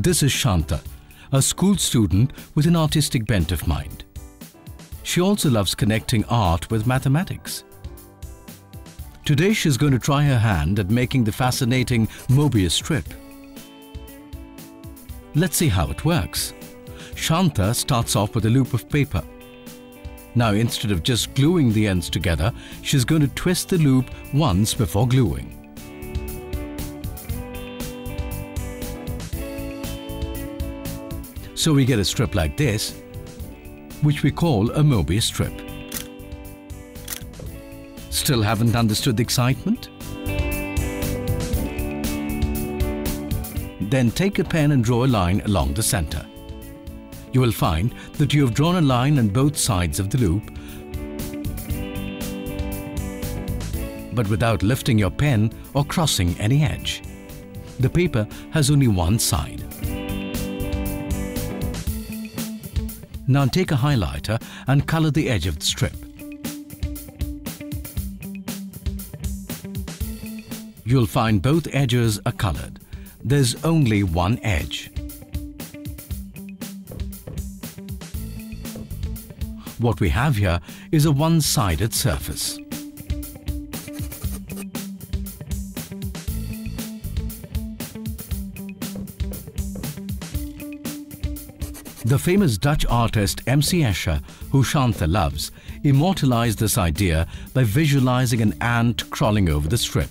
This is Shanta, a school student with an artistic bent of mind. She also loves connecting art with mathematics. Today she's going to try her hand at making the fascinating Mobius strip. Let's see how it works. Shanta starts off with a loop of paper. Now instead of just gluing the ends together, she's going to twist the loop once before gluing. So we get a strip like this, which we call a Mobius strip. Still haven't understood the excitement? Then take a pen and draw a line along the center. You will find that you have drawn a line on both sides of the loop, but without lifting your pen or crossing any edge. The paper has only one side. Now take a highlighter and color the edge of the strip. You'll find both edges are colored. There's only one edge. What we have here is a one-sided surface. The famous Dutch artist M.C. Escher, who Shanta loves, immortalized this idea by visualizing an ant crawling over the strip.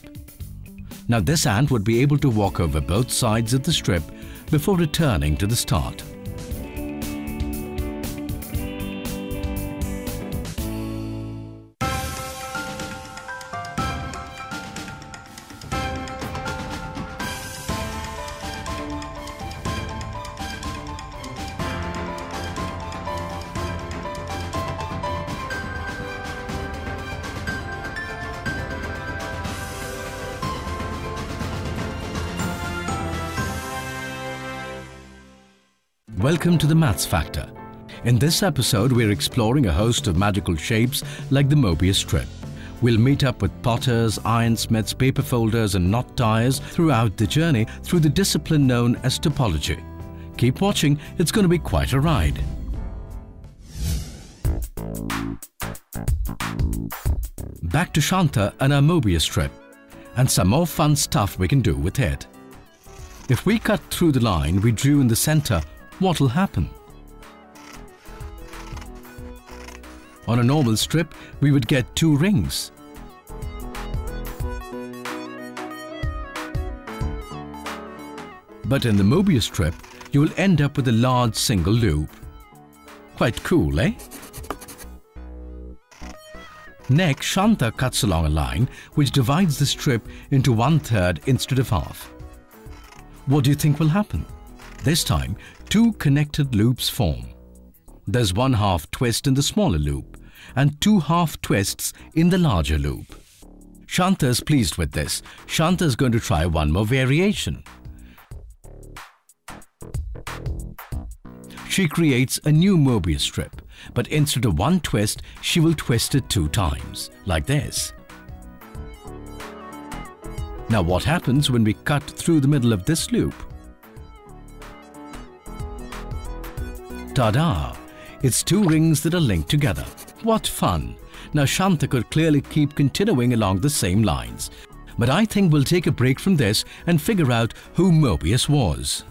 Now this ant would be able to walk over both sides of the strip before returning to the start. Welcome to the Maths Factor. In this episode, we're exploring a host of magical shapes like the Mobius strip. We'll meet up with potters, ironsmiths, paper folders, and knot tyers throughout the journey through the discipline known as topology. Keep watching, it's going to be quite a ride. Back to Shanta and our Mobius strip, and some more fun stuff we can do with it. If we cut through the line we drew in the center what'll happen? On a normal strip, we would get two rings. But in the Mobius strip, you will end up with a large single loop. Quite cool, eh? Next, Shanta cuts along a line which divides the strip into one-third instead of half. What do you think will happen? This time, two connected loops form. There's one half twist in the smaller loop and two half twists in the larger loop. Shanta is pleased with this. Shanta is going to try one more variation. She creates a new Mobius strip, but instead of one twist, she will twist it two times, like this. Now what happens when we cut through the middle of this loop? Ta-da! It's two rings that are linked together. What fun! Now Shanta could clearly keep continuing along the same lines. But I think we'll take a break from this and figure out who Mobius was.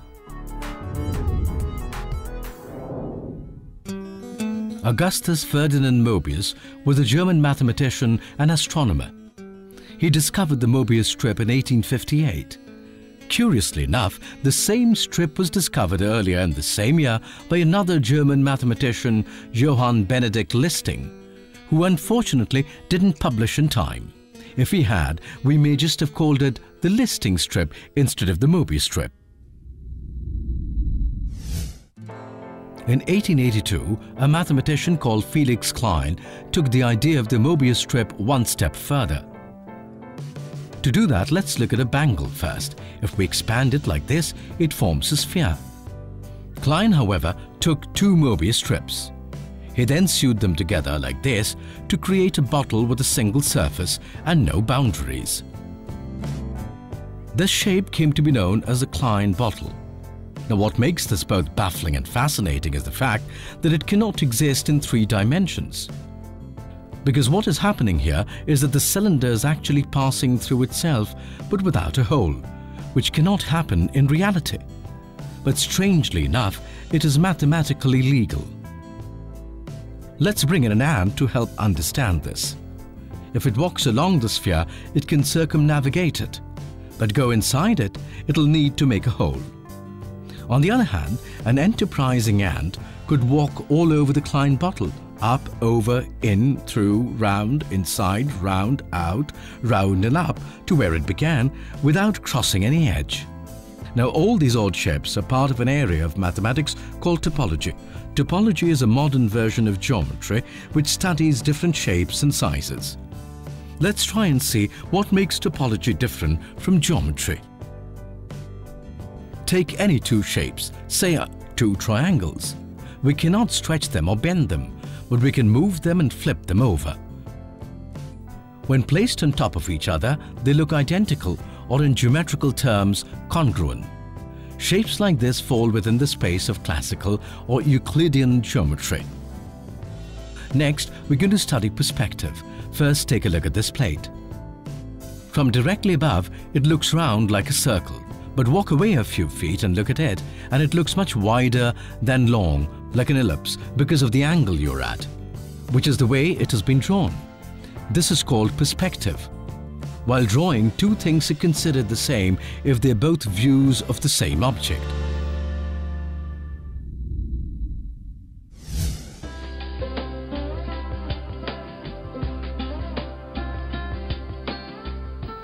Augustus Ferdinand Mobius was a German mathematician and astronomer. He discovered the Mobius strip in 1858. Curiously enough, the same strip was discovered earlier in the same year by another German mathematician, Johann Benedict Listing, who unfortunately didn't publish in time. If he had, we may just have called it the Listing strip instead of the Mobius strip. In 1882, a mathematician called Felix Klein took the idea of the Mobius strip one step further. To do that, let's look at a bangle first. If we expand it like this, it forms a sphere. Klein, however, took two Mobius strips. He then sewed them together like this to create a bottle with a single surface and no boundaries. This shape came to be known as a Klein bottle. Now what makes this both baffling and fascinating is the fact that it cannot exist in three dimensions. Because what is happening here is that the cylinder is actually passing through itself but without a hole, which cannot happen in reality. But strangely enough, it is mathematically legal. Let's bring in an ant to help understand this. If it walks along the sphere, it can circumnavigate it. But go inside it, it'll need to make a hole. On the other hand, an enterprising ant could walk all over the Klein bottle, up, over, in, through, round, inside, round, out, round and up to where it began without crossing any edge. Now all these odd shapes are part of an area of mathematics called topology. Topology is a modern version of geometry which studies different shapes and sizes. Let's try and see what makes topology different from geometry. Take any two shapes, say uh, two triangles. We cannot stretch them or bend them, but we can move them and flip them over. When placed on top of each other, they look identical or in geometrical terms, congruent. Shapes like this fall within the space of classical or Euclidean geometry. Next, we're going to study perspective. First, take a look at this plate. From directly above, it looks round like a circle. But walk away a few feet and look at it, and it looks much wider than long, like an ellipse, because of the angle you're at, which is the way it has been drawn. This is called perspective. While drawing, two things are considered the same if they're both views of the same object.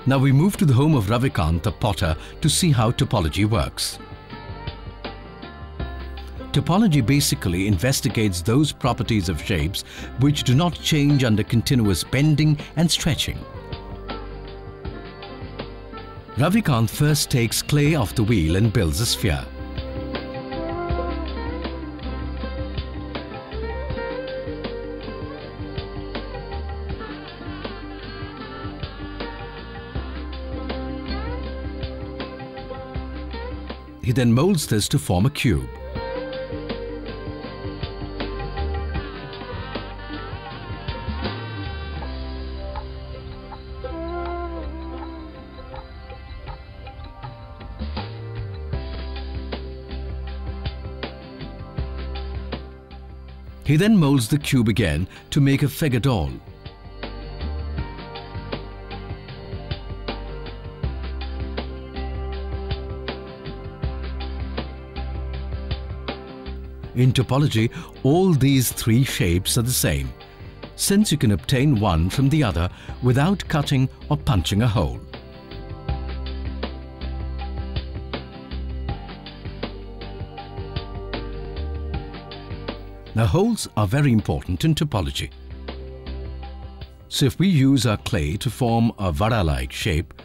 Now we move to the home of Ravikant, the potter, to see how topology works. Topology basically investigates those properties of shapes which do not change under continuous bending and stretching. Ravikant first takes clay off the wheel and builds a sphere. He then molds this to form a cube. He then molds the cube again to make a figure doll. In topology, all these three shapes are the same, since you can obtain one from the other without cutting or punching a hole. Now holes are very important in topology. So if we use our clay to form a vara-like shape,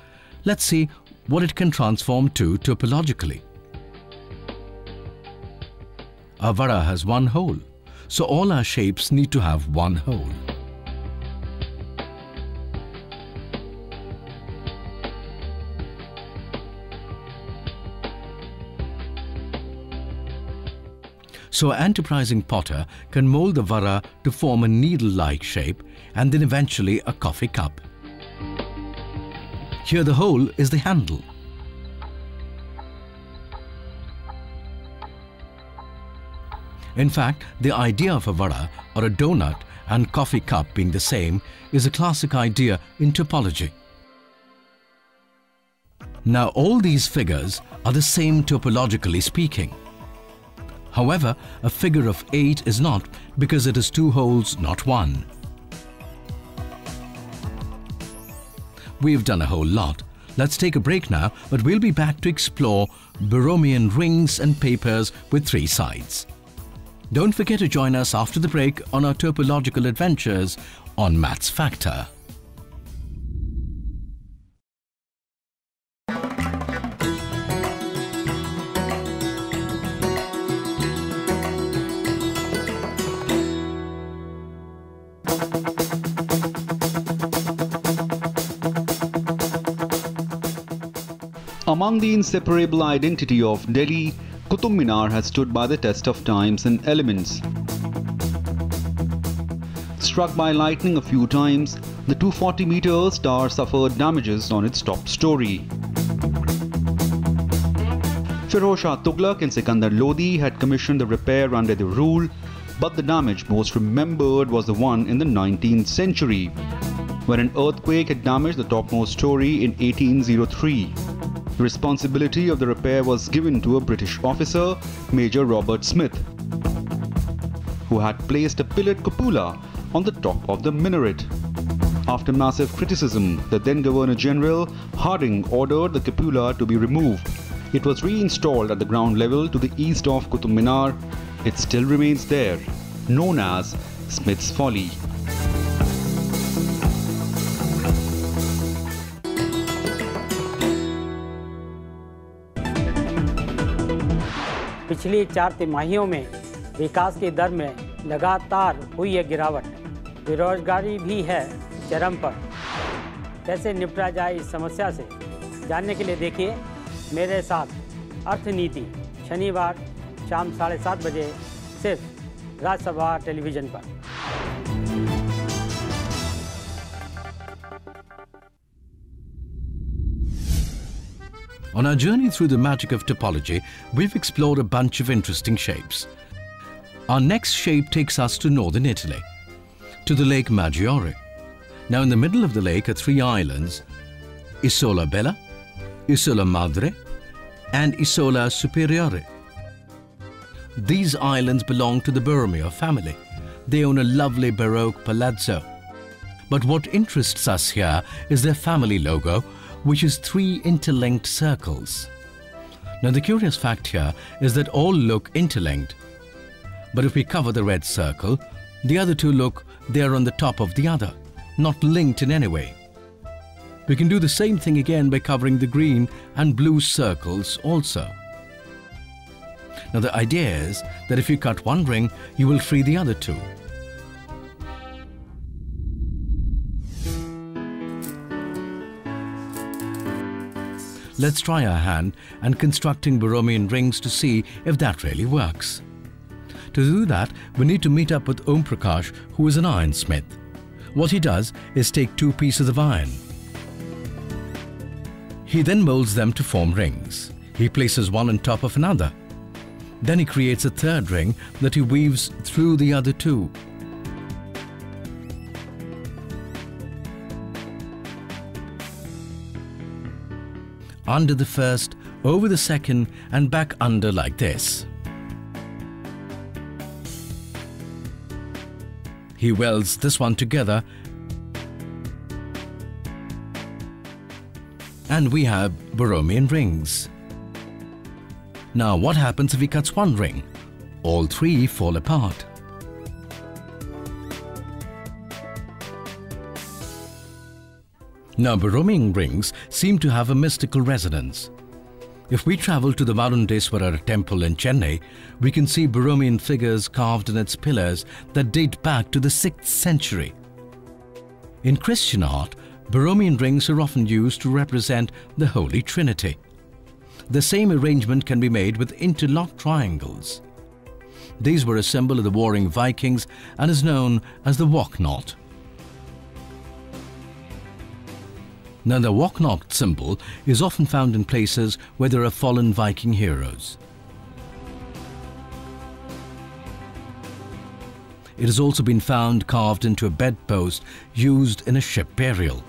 let's see what it can transform to topologically. A vara has one hole, so all our shapes need to have one hole. So an enterprising potter can mold the vara to form a needle-like shape and then eventually a coffee cup. Here the hole is the handle. In fact, the idea of a vara or a donut and coffee cup being the same is a classic idea in topology. Now all these figures are the same topologically speaking. However, a figure of 8 is not because it is two holes, not one. We've done a whole lot. Let's take a break now, but we'll be back to explore Borromean rings and papers with three sides. Don't forget to join us after the break on our topological adventures on Maths Factor. The inseparable identity of Delhi, Qutub Minar has stood by the test of times and elements. Struck by lightning a few times, the 240 meter star suffered damages on its top story. Firoz Shah Tughlaq and Sikandar Lodi had commissioned the repair under the rule, but the damage most remembered was the one in the 19th century, when an earthquake had damaged the topmost story in 1803. The responsibility of the repair was given to a British officer, Major Robert Smith, who had placed a pillared cupola on the top of the minaret. After massive criticism, the then Governor General Hardinge ordered the cupola to be removed. It was reinstalled at the ground level to the east of Qutub Minar. It still remains there, known as Smith's Folly. पिछली चार तिमाहियों में विकास की दर में लगातार हुई है गिरावट। बेरोजगारी भी है चरम पर। कैसे निपटा जाए इस समस्या से? जानने के लिए देखिए मेरे साथ अर्थनीति, शनिवार शाम साढ़े सात बजे सिर्फ़ राज्यसभा टेलीविज़न पर। On our journey through the magic of topology, we've explored a bunch of interesting shapes. Our next shape takes us to northern Italy, to the Lake Maggiore. Now, in the middle of the lake are three islands Isola Bella, Isola Madre, and Isola Superiore. These islands belong to the Borromeo family. They own a lovely Baroque palazzo. But what interests us here is their family logo, which is three interlinked circles. Now, the curious fact here is that all look interlinked. But if we cover the red circle, the other two look they're on the top of the other, not linked in any way. We can do the same thing again by covering the green and blue circles also. Now the idea is that if you cut one ring, you will free the other two. Let's try our hand and constructing Borromean rings to see if that really works. To do that, we need to meet up with Om Prakash, who is an ironsmith. What he does is take two pieces of iron. He then molds them to form rings. He places one on top of another. Then he creates a third ring that he weaves through the other two. Under the first, over the second and back under like this. He welds this one together and we have Borromean rings. Now what happens if he cuts one ring? All three fall apart. Now Borromean rings seem to have a mystical resonance. If we travel to the Marundeeswarar temple in Chennai, we can see Borromean figures carved in its pillars that date back to the 6th century. In Christian art, Borromean rings are often used to represent the Holy Trinity. The same arrangement can be made with interlocked triangles. These were a symbol of the warring Vikings and is known as the Valknut. Now the Valknut symbol is often found in places where there are fallen Viking heroes. It has also been found carved into a bedpost used in a ship burial.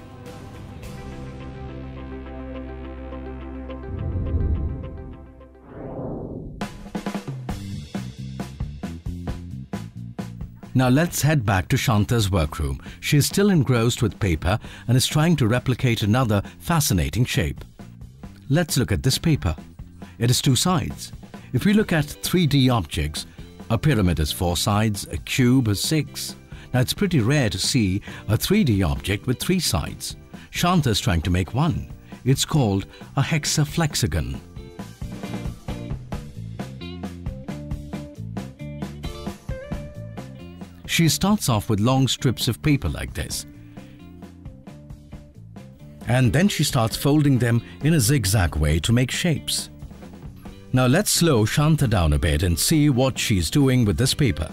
Now let's head back to Shanta's workroom. She is still engrossed with paper and is trying to replicate another fascinating shape. Let's look at this paper. It has two sides. If we look at 3D objects, a pyramid has four sides, a cube has six. Now it's pretty rare to see a 3D object with three sides. Shanta is trying to make one. It's called a hexaflexagon. She starts off with long strips of paper like this. And then she starts folding them in a zigzag way to make shapes. Now let's slow Shanta down a bit and see what she's doing with this paper.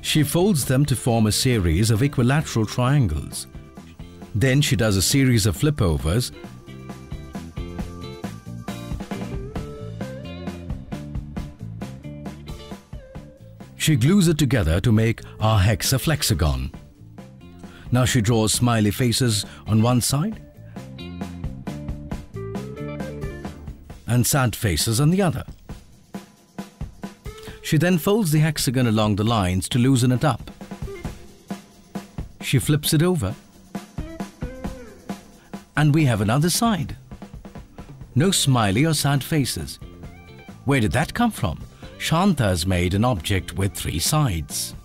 She folds them to form a series of equilateral triangles. Then she does a series of flip She glues it together to make our hexaflexagon. Now she draws smiley faces on one side and sad faces on the other. She then folds the hexagon along the lines to loosen it up. She flips it over and we have another side. No smiley or sad faces. Where did that come from? Shanta has made an object with three sides.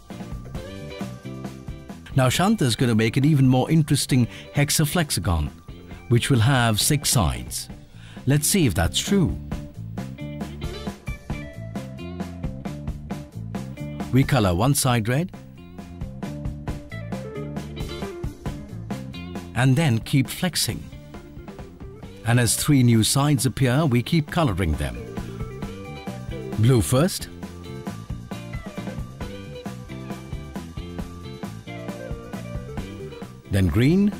Now Shanta is going to make an even more interesting hexaflexagon, which will have six sides. Let's see if that's true. We color one side red and then keep flexing. And as three new sides appear, we keep coloring them. Blue first. Then green.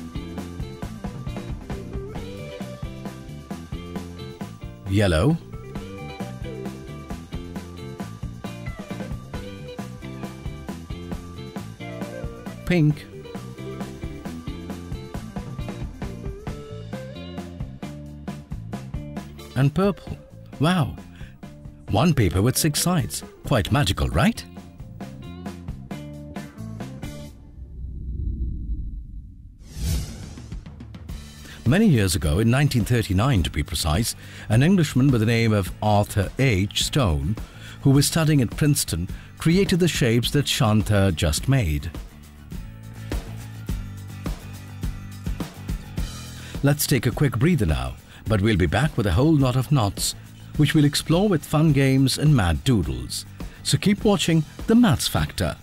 Yellow. Pink. And purple. Wow, one paper with six sides. Quite magical, right? Many years ago, in 1939 to be precise, an Englishman by the name of Arthur H. Stone, who was studying at Princeton, created the shapes that Shanta just made. Let's take a quick breather now, but we'll be back with a whole lot of knots which we'll explore with fun games and mad doodles. So keep watching The Maths Factor.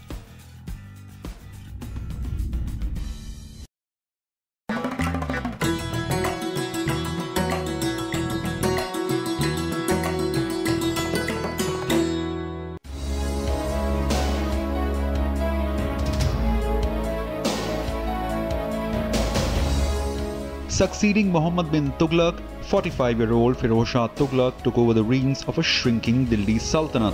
Succeeding Muhammad bin Tughlaq, 45-year-old Firoz Shah Tughlaq took over the reins of a shrinking Delhi Sultanate.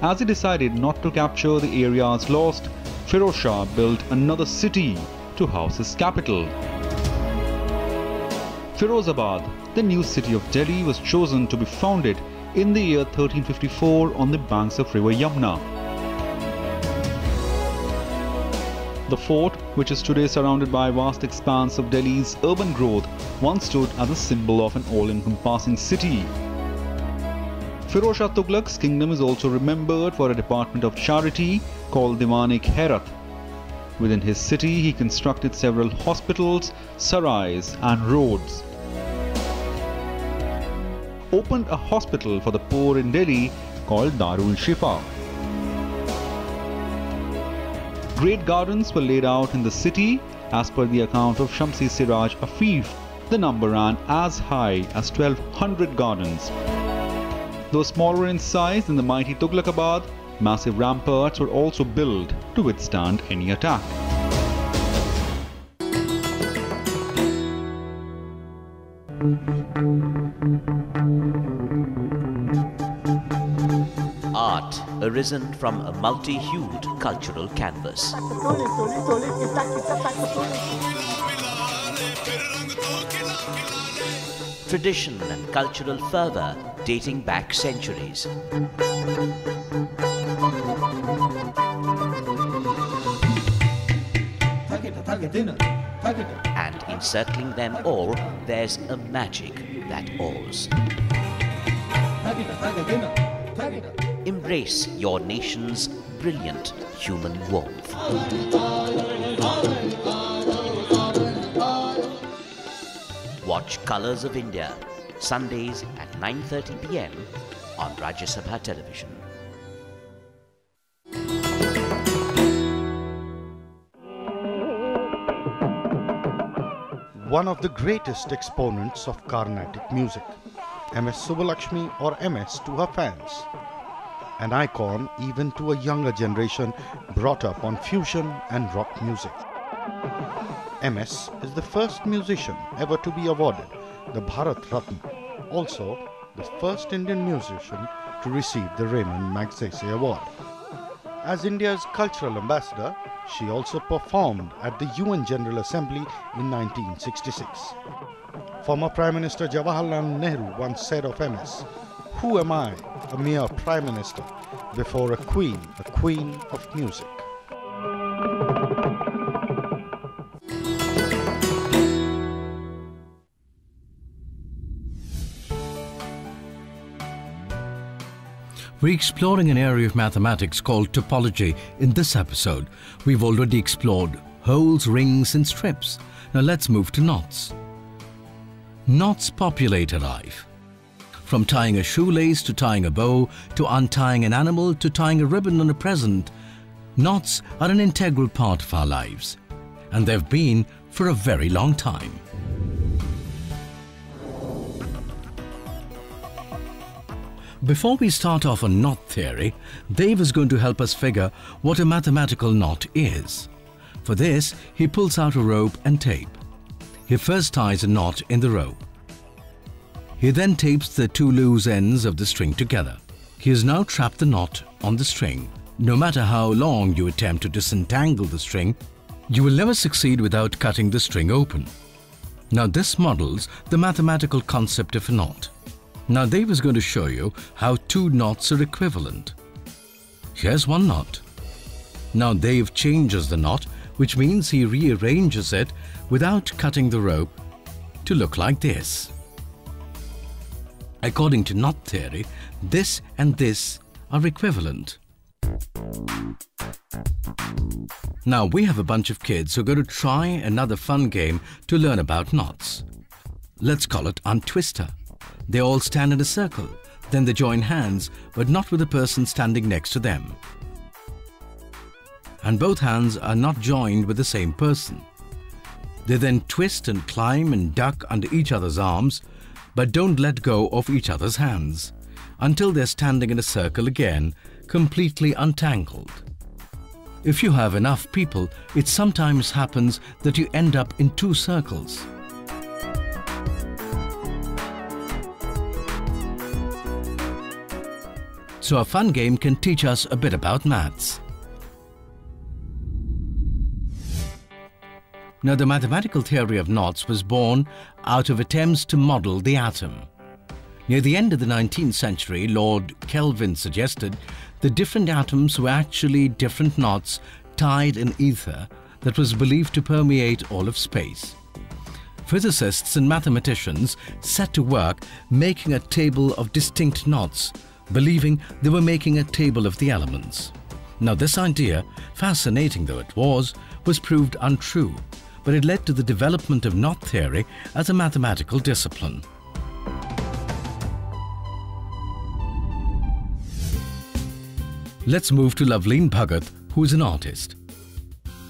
As he decided not to capture the areas lost, Firoz Shah built another city to house his capital. Firozabad, the new city of Delhi, was chosen to be founded in the year 1354 on the banks of river Yamuna. The fort, which is today surrounded by a vast expanse of Delhi's urban growth, once stood as a symbol of an all-encompassing city. Firoz Shah Tughlaq's kingdom is also remembered for a department of charity called Diwan-e-Khairat. Within his city, he constructed several hospitals, sarais and roads. Opened a hospital for the poor in Delhi called Darul Shifa. Great gardens were laid out in the city as per the account of Shamsi Siraj Afif. The number ran as high as 1200 gardens. Though smaller in size than the mighty Tughlaqabad, massive ramparts were also built to withstand any attack. Art arisen from a multi-hued cultural canvas. Tradition and cultural fervour dating back centuries. And encircling them all, there's a magic that awes. Embrace your nation's brilliant human warmth. Watch Colors of India, Sundays at 9.30 pm on Rajya Sabha Television. one of the greatest exponents of Carnatic music. MS Subbulakshmi or MS to her fans. An icon even to a younger generation brought up on fusion and rock music. MS is the first musician ever to be awarded the Bharat Ratna, also the first Indian musician to receive the Raymond Magsaysay Award. As India's cultural ambassador, she also performed at the UN General Assembly in 1966. Former Prime Minister Jawaharlal Nehru once said of MS, Who am I, a mere Prime Minister, before a queen, a queen of music? We're exploring an area of mathematics called topology in this episode. We've already explored holes, rings and strips. Now let's move to knots. Knots populate a life. From tying a shoelace to tying a bow to untying an animal to tying a ribbon on a present, knots are an integral part of our lives. And they've been for a very long time. Before we start off on knot theory, Dave is going to help us figure what a mathematical knot is. For this, he pulls out a rope and tape. He first ties a knot in the rope. He then tapes the two loose ends of the string together. He has now trapped the knot on the string. No matter how long you attempt to disentangle the string, you will never succeed without cutting the string open. Now this models the mathematical concept of a knot. Now Dave is going to show you how two knots are equivalent. Here's one knot. Now Dave changes the knot, which means he rearranges it without cutting the rope to look like this. According to knot theory, this and this are equivalent. Now we have a bunch of kids who are going to try another fun game to learn about knots. Let's call it Untwister. They all stand in a circle. Then they join hands, but not with the person standing next to them. And both hands are not joined with the same person. They then twist and climb and duck under each other's arms, but don't let go of each other's hands until they're standing in a circle again, completely untangled. If you have enough people, it sometimes happens that you end up in two circles. so a fun game can teach us a bit about maths. Now the mathematical theory of knots was born out of attempts to model the atom. Near the end of the 19th century, Lord Kelvin suggested that different atoms were actually different knots tied in ether that was believed to permeate all of space. Physicists and mathematicians set to work making a table of distinct knots believing they were making a table of the elements. Now this idea, fascinating though it was, was proved untrue, but it led to the development of knot theory as a mathematical discipline. Let's move to Loveleen Bhagat, who is an artist.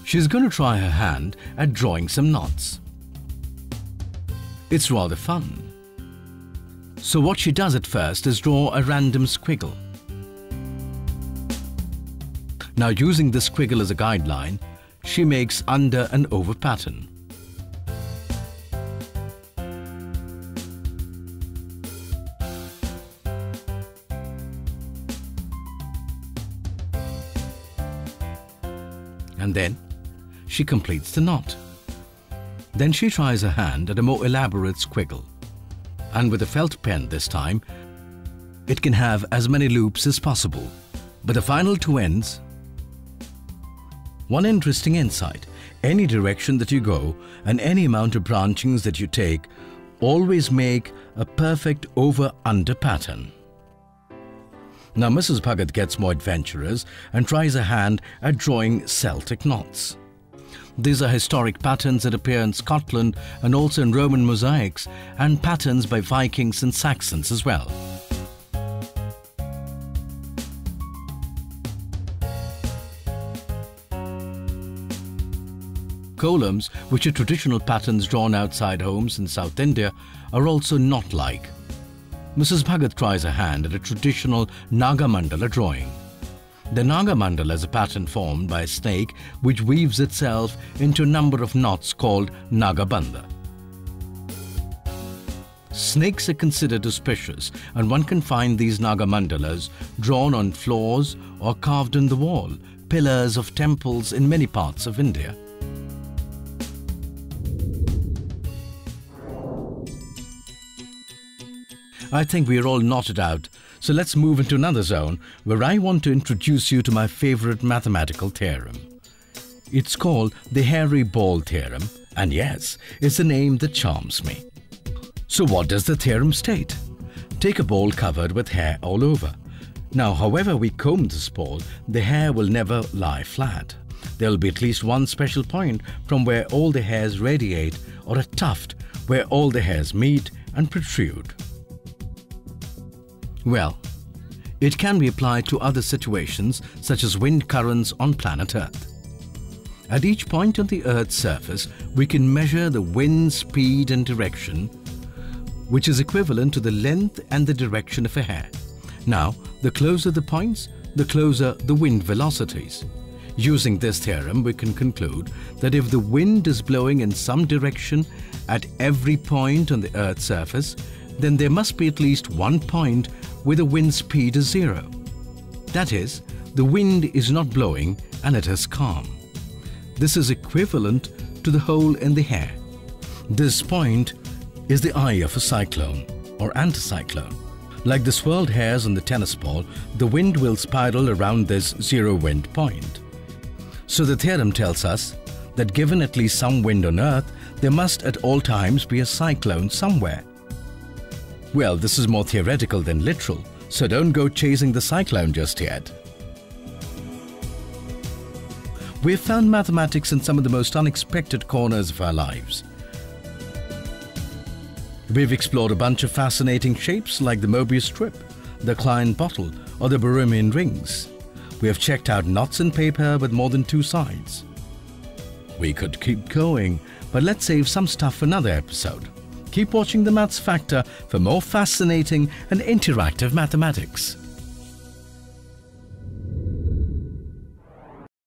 She's going to try her hand at drawing some knots. It's rather fun. So what she does at first is draw a random squiggle. Now using the squiggle as a guideline, she makes under and over pattern. And then she completes the knot. Then she tries her hand at a more elaborate squiggle and with a felt pen this time, it can have as many loops as possible, but the final two ends. One interesting insight, any direction that you go and any amount of branchings that you take always make a perfect over-under pattern. Now Mrs. Bhagat gets more adventurous and tries a hand at drawing Celtic knots. These are historic patterns that appear in Scotland and also in Roman mosaics and patterns by Vikings and Saxons as well. Kolams, which are traditional patterns drawn outside homes in South India, are also knot like. Mrs. Bhagat tries her hand at a traditional Naga Mandala drawing. The Naga Mandala is a pattern formed by a snake which weaves itself into a number of knots called Nagabandha. Snakes are considered auspicious and one can find these Naga Mandalas drawn on floors or carved in the wall, pillars of temples in many parts of India. I think we are all knotted out, so let's move into another zone where I want to introduce you to my favorite mathematical theorem. It's called the hairy ball theorem, and yes, it's a name that charms me. So what does the theorem state? Take a ball covered with hair all over. Now, however we comb this ball, the hair will never lie flat. There will be at least one special point from where all the hairs radiate or a tuft where all the hairs meet and protrude. Well, it can be applied to other situations such as wind currents on planet Earth. At each point on the Earth's surface, we can measure the wind speed and direction, which is equivalent to the length and the direction of a hair. Now, the closer the points, the closer the wind velocities. Using this theorem, we can conclude that if the wind is blowing in some direction at every point on the Earth's surface, then there must be at least one point where the wind speed is zero. That is, the wind is not blowing and it is calm. This is equivalent to the hole in the hair. This point is the eye of a cyclone or anticyclone. Like the swirled hairs on the tennis ball, the wind will spiral around this zero wind point. So the theorem tells us that given at least some wind on Earth, there must at all times be a cyclone somewhere. Well, this is more theoretical than literal, so don't go chasing the cyclone just yet. We've found mathematics in some of the most unexpected corners of our lives. We've explored a bunch of fascinating shapes like the Mobius strip, the Klein bottle, or the Borromean rings. We have checked out knots in paper with more than two sides. We could keep going, but let's save some stuff for another episode. Keep watching the Maths Factor for more fascinating and interactive mathematics.